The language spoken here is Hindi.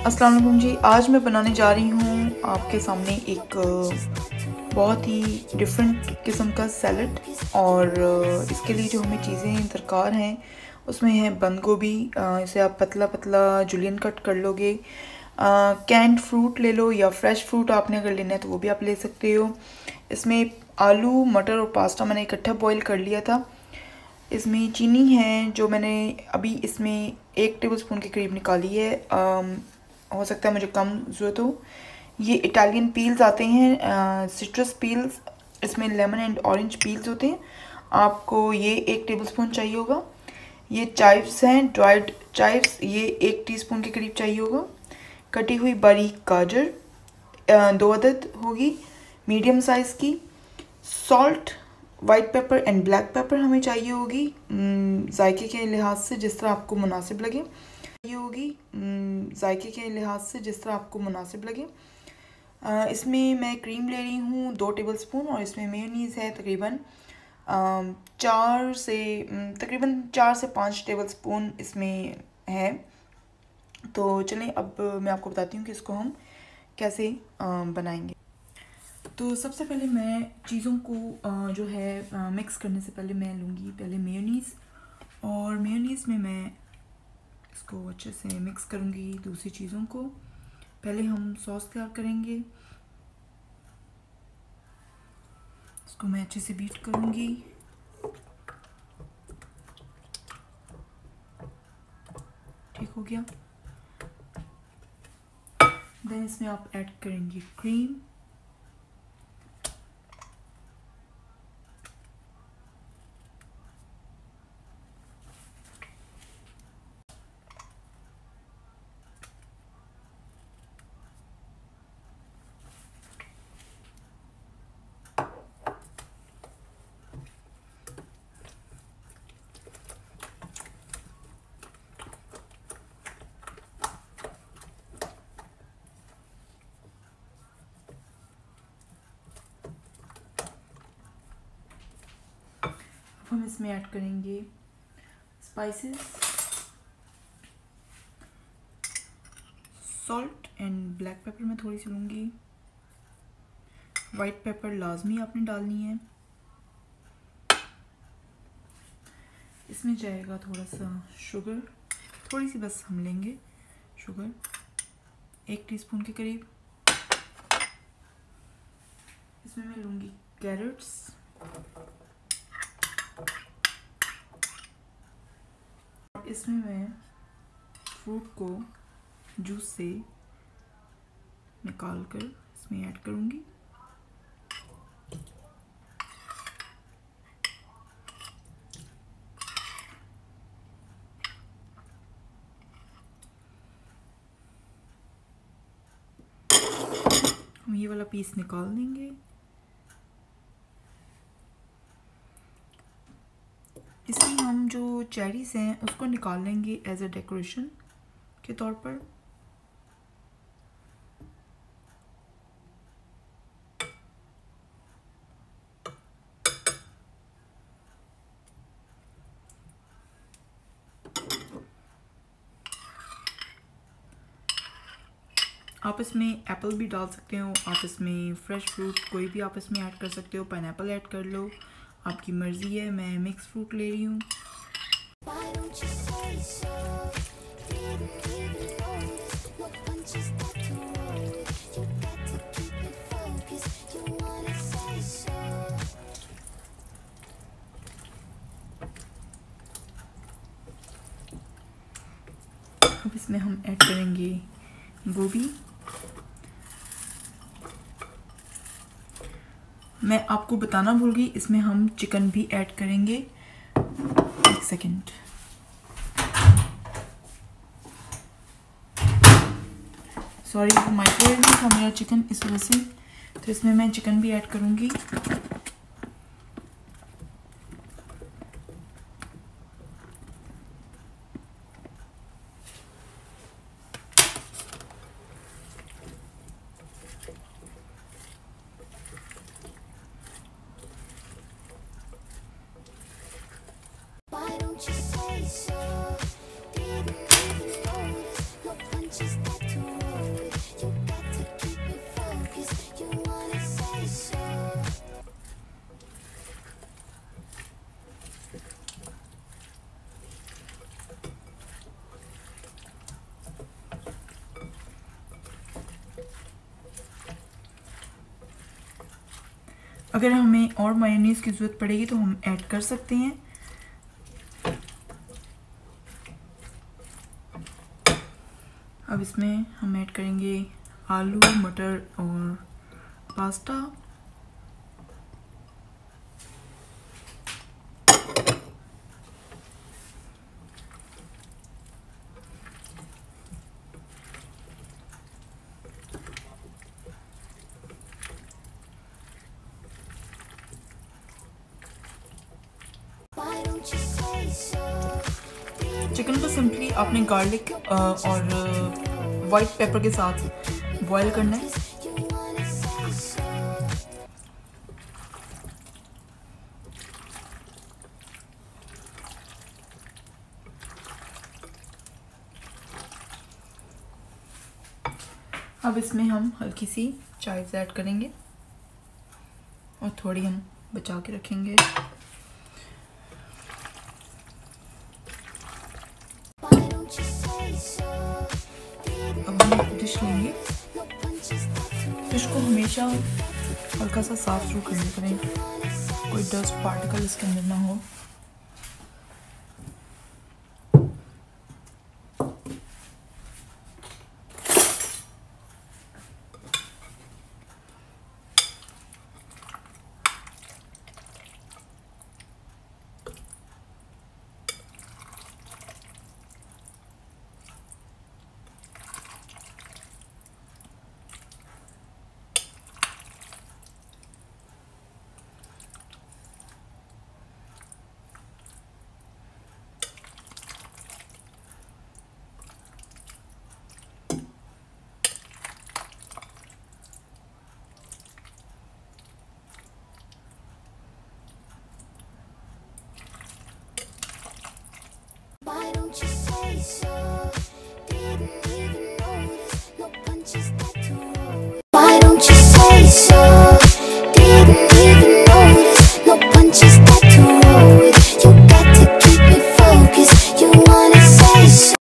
वालेकुम जी। आज मैं बनाने जा रही हूँ आपके सामने एक बहुत ही डिफरेंट किस्म का सैलड और इसके लिए जो हमें चीज़ें दरकार हैं, उसमें है बंद गोभी इसे आप पतला पतला जुलियन कट कर लोगे कैंड फ्रूट ले लो या फ्रेश फ्रूट आपने अगर लेना है तो वो भी आप ले सकते हो। इसमें आलू, मटर और पास्ता मैंने इकट्ठा बॉईल कर लिया था। इसमें चीनी है जो मैंने अभी इसमें एक टेबल स्पून के करीब निकाली है। हो सकता है मुझे कम ज़रूरत हो। ये इटालियन पील्स आते हैं सिट्रस पील्स इसमें लेमन एंड ऑरेंज पील्स होते हैं। आपको ये एक टेबल स्पून चाहिए होगा। ये चाइव्स हैं ड्राइड चाइव्स ये एक टीस्पून के करीब चाहिए होगा। कटी हुई बारीक गाजर दो अदद होगी मीडियम साइज़ की। Salt white pepper and black pepper हमें चाहिए होगी जायके के लिहाज से जिस तरह आपको मुनासिब लगे। ये होगी जायके के लिहाज से जिस तरह आपको मुनासिब लगे। इसमें मैं क्रीम ले रही हूँ दो टेबल स्पून और इसमें मेयोनीज़ है तकरीबन। चार से तकरीबन चार से पाँच टेबल स्पून इसमें है। तो चलें, अब मैं आपको बताती हूँ कि इसको हम कैसे बनाएँगे। तो सबसे पहले मैं चीज़ों को जो है मिक्स करने से पहले मैं लूँगी पहले मेयोनीज़ और मेयोनीज़ में मैं इसको अच्छे से मिक्स करूँगी दूसरी चीज़ों को। पहले हम सॉस तैयार करेंगे। इसको मैं अच्छे से बीट करूँगी। ठीक हो गया। देन इसमें आप ऐड करेंगे क्रीम हम इसमें ऐड करेंगे spices salt and black pepper मैं थोड़ी सी लूँगी। वाइट पेपर लाजमी आपने डालनी है। इसमें जाएगा थोड़ा सा शुगर थोड़ी सी बस हम लेंगे शुगर एक टीस्पून के करीब। इसमें मैं लूँगी कैरेट्स इसमें मैं फ्रूट को जूस से निकाल कर इसमें ऐड करूँगी। हम ये वाला पीस निकाल देंगे। इसमें हम जो चेरीज़ हैं, उसको निकाल लेंगे एज अ डेकोरेशन के तौर पर। आप इसमें एप्पल भी डाल सकते हो, आप इसमें फ्रेश फ्रूट कोई भी आप इसमें ऐड कर सकते हो पाइन ऐड कर लो। आपकी मर्ज़ी है, मैं मिक्स फ्रूट ले रही हूँ। अब इसमें हम ऐड करेंगे गोभी। मैं आपको बताना भूल गई, इसमें हम चिकन भी ऐड करेंगे। एक सेकेंड सॉरी माइक्रोवेव में था मेरा चिकन इस वजह से तो इसमें मैं चिकन भी ऐड करूँगी। अगर हमें और मायोनीज़ की ज़रूरत पड़ेगी तो हम ऐड कर सकते हैं। अब इसमें हम ऐड करेंगे आलू, मटर और पास्ता चिकन को सिंपली आपने गार्लिक और वाइट पेपर के साथ बॉईल करना है। अब इसमें हम हल्की सी चाय ऐड करेंगे और थोड़ी हम बचा के रखेंगे। लेंगे फ़िश को हमेशा हल्का सा साफ़ सुथरा करना करें। कोई डस्ट पार्टिकल इसके अंदर ना हो।